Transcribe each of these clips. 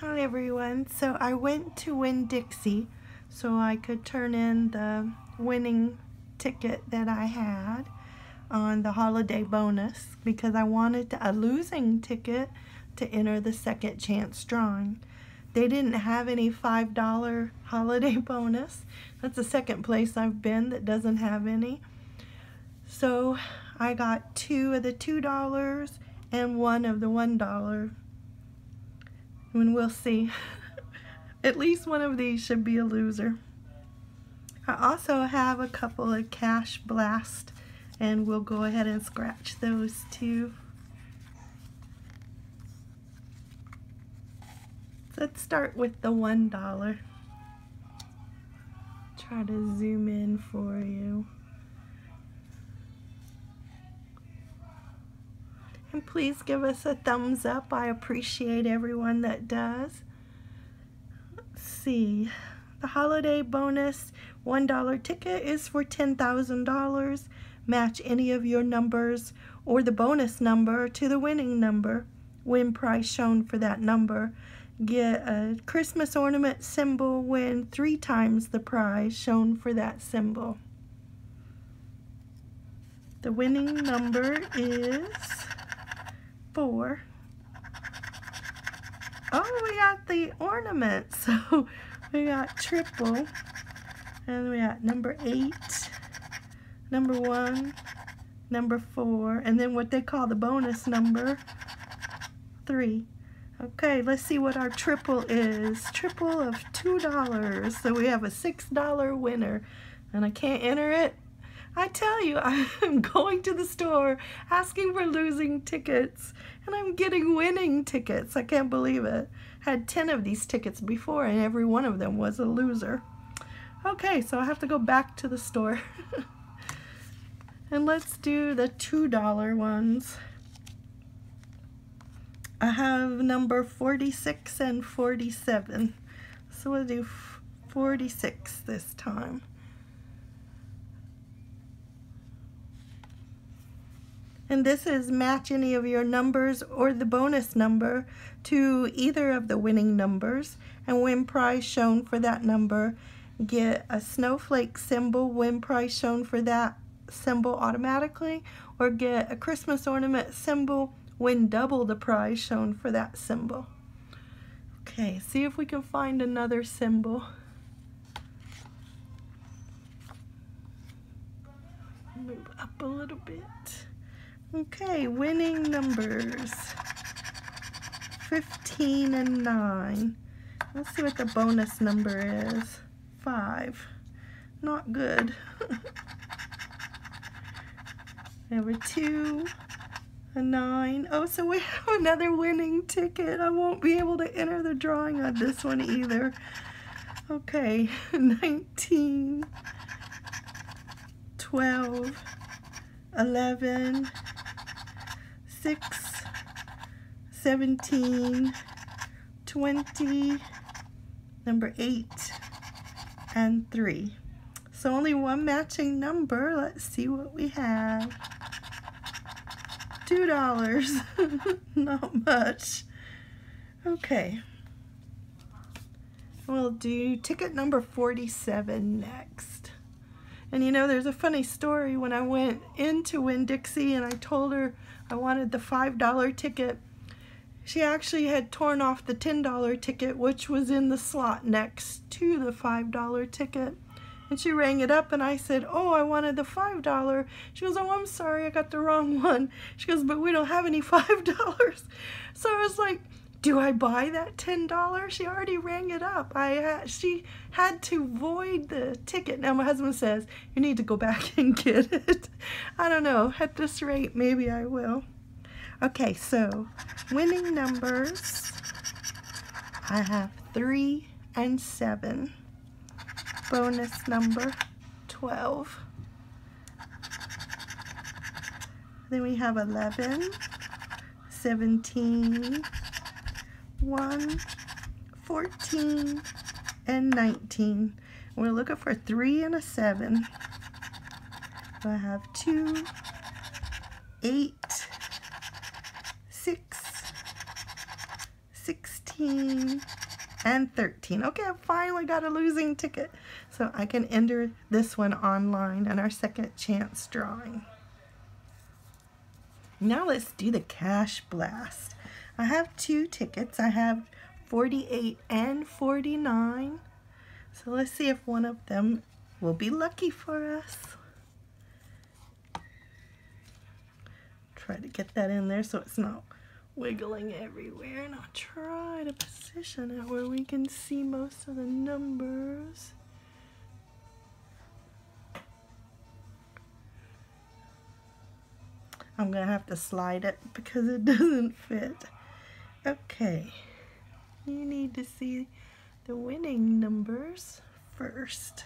Hi everyone. So I went to Winn-Dixie so I could turn in the winning ticket that I had on the holiday bonus because I wanted a losing ticket to enter the second chance drawing. They didn't have any $5 holiday bonus. That's the second place I've been that doesn't have any. So I got two of the $2 and one of the $1 and we'll see. At least one of these should be a loser. I also have a couple of Cash Blast and we'll go ahead and scratch those too. Let's start with the one dollar. Try to zoom in for you. And please give us a thumbs up. I appreciate everyone that does. Let's see. The holiday bonus $1 ticket is for $10,000. Match any of your numbers or the bonus number to the winning number. Win price shown for that number. Get a Christmas ornament symbol, win three times the prize shown for that symbol. The winning number is four. Oh, we got the ornaments. So we got triple. And we got number eight, number one, number four, and then what they call the bonus number, three. Okay, let's see what our triple is. Triple of $2. So we have a $6 winner. And I can't enter it I tell you, I'm going to the store asking for losing tickets and I'm getting winning tickets. I can't believe it. I had 10 of these tickets before and every one of them was a loser. Okay, so I have to go back to the store. and let's do the $2 ones. I have number 46 and 47. So we'll do 46 this time. And this is match any of your numbers or the bonus number to either of the winning numbers and win prize shown for that number. Get a snowflake symbol, win prize shown for that symbol automatically, or get a Christmas ornament symbol, win double the prize shown for that symbol. Okay, see if we can find another symbol. Move up a little bit. Okay, winning numbers. 15 and 9. Let's see what the bonus number is. 5. Not good. Number 2, a 9. Oh, so we have another winning ticket. I won't be able to enter the drawing on this one either. Okay, 19, 12, 11, 6, 17, 20, number 8, and 3. So only one matching number. Let's see what we have. $2. Not much. Okay. We'll do ticket number 47 next. And you know, there's a funny story when I went into Winn-Dixie and I told her I wanted the $5 ticket. She actually had torn off the $10 ticket, which was in the slot next to the $5 ticket. And she rang it up and I said, oh, I wanted the $5. She goes, oh, I'm sorry, I got the wrong one. She goes, but we don't have any $5. So I was like, do I buy that $10? She already rang it up. I She had to void the ticket. Now my husband says, you need to go back and get it. I don't know. At this rate, maybe I will. Okay, so winning numbers. I have 3 and 7. Bonus number 12. Then we have 11, 17, 1, 14, and 19. We're looking for 3 and a 7. So I have 2, 8, 6, 16, and 13. Okay, I finally got a losing ticket. So I can enter this one online in our second chance drawing. Now let's do the cash blast. I have two tickets. I have 48 and 49. So let's see if one of them will be lucky for us. Try to get that in there so it's not wiggling everywhere. And I'll try to position it where we can see most of the numbers. I'm going to have to slide it because it doesn't fit. Okay, you need to see the winning numbers first.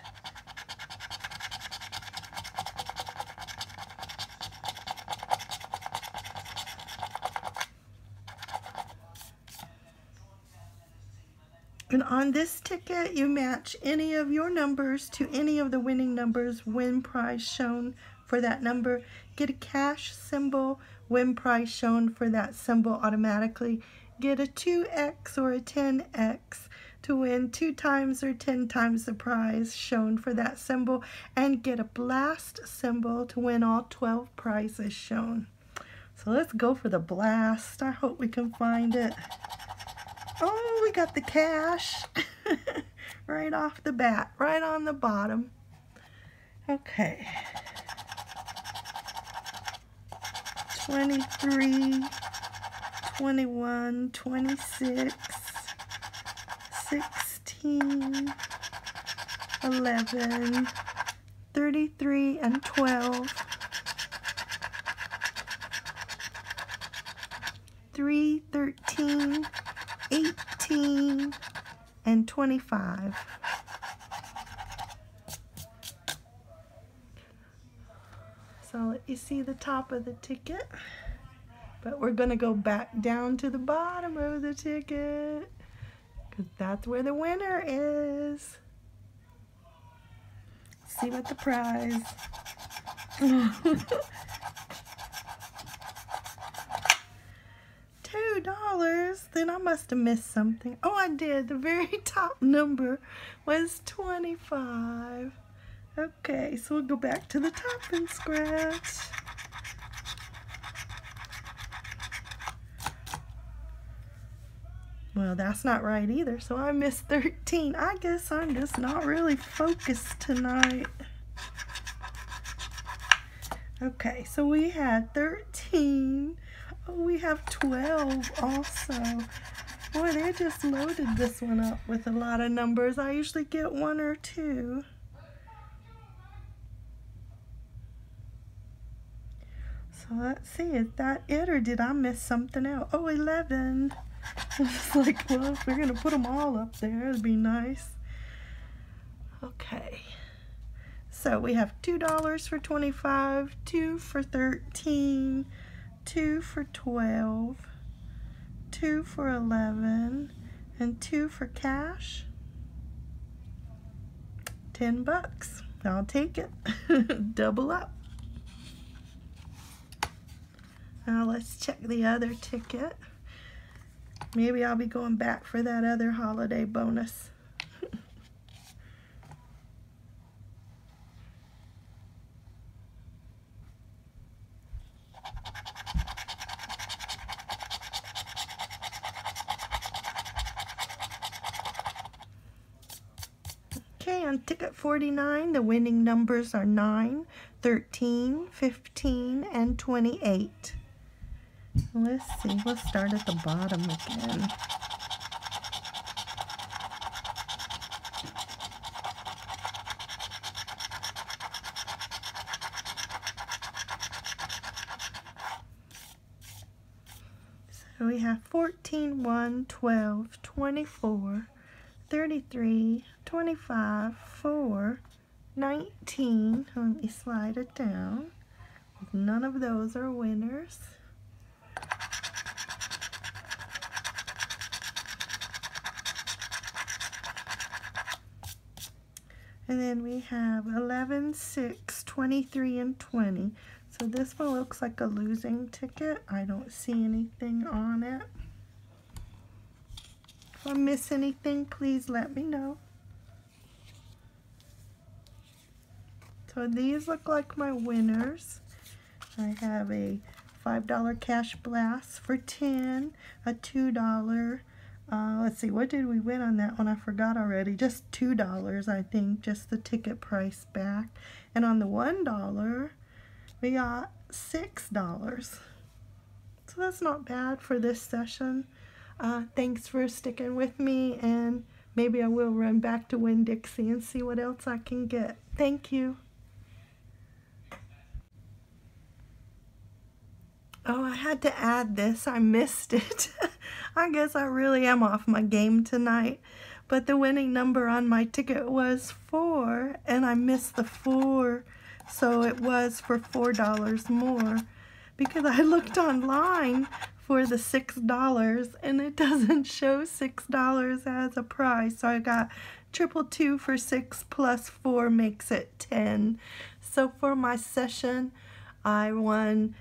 And on this ticket, you match any of your numbers to any of the winning numbers, win prize shown for that number. Get a cash symbol, win prize shown for that symbol automatically. Get a 2x or a 10x to win two times or 10 times the prize shown for that symbol. And get a blast symbol to win all 12 prizes shown. So let's go for the blast. I hope we can find it. Oh, we got the cash right off the bat, right on the bottom. Okay. 23, 21, 26, 16, 11, 33, and 12. 3, 13, 18, and 25. So I'll let you see the top of the ticket. But we're going to go back down to the bottom of the ticket. Because that's where the winner is. See what the prize. Two dollars? Then I must have missed something. Oh, I did. The very top number was 25. Okay, so we'll go back to the top and scratch. Well, that's not right either, so I missed 13. I guess I'm just not really focused tonight. Okay, so we had 13. Oh, we have 12 also. Boy, they just loaded this one up with a lot of numbers. I usually get one or two. So let's see, is that it or did I miss something else? Oh, 11. It's like, well, if we're going to put them all up there, it'd be nice. Okay. So we have $2 for 25, 2 for 13, 2 for 12, 2 for 11, and 2 for cash. 10 bucks. I'll take it. Double up. Now let's check the other ticket. Maybe I'll be going back for that other holiday bonus. Okay, on ticket 49, the winning numbers are 9, 13, 15, and 28. Let's see, we'll start at the bottom again. So we have 14, 1, 12, 24, 33, 25, 4, 19. Let me slide it down. None of those are winners. And then we have 11, 6, 23, and 20. So this one looks like a losing ticket. I don't see anything on it. If I miss anything, please let me know. So these look like my winners. I have a $5 cash blast for 10, a $2, uh, let's see, what did we win on that one? I forgot already. Just $2, I think, just the ticket price back. And on the $1, we got $6. So that's not bad for this session. Uh, thanks for sticking with me, and maybe I will run back to Winn-Dixie and see what else I can get. Thank you. Oh, I had to add this. I missed it. I guess I really am off my game tonight. But the winning number on my ticket was 4, and I missed the 4. So it was for $4 more. Because I looked online for the $6, and it doesn't show $6 as a prize. So I got triple two for 6 plus 4 makes it 10. So for my session, I won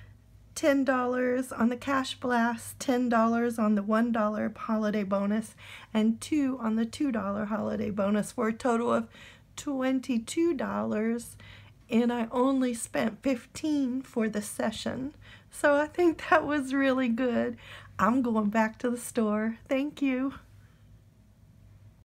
$10 on the cash blast, $10 on the $1 holiday bonus, and 2 on the $2 holiday bonus for a total of $22 and I only spent 15 for the session. So I think that was really good. I'm going back to the store. Thank you.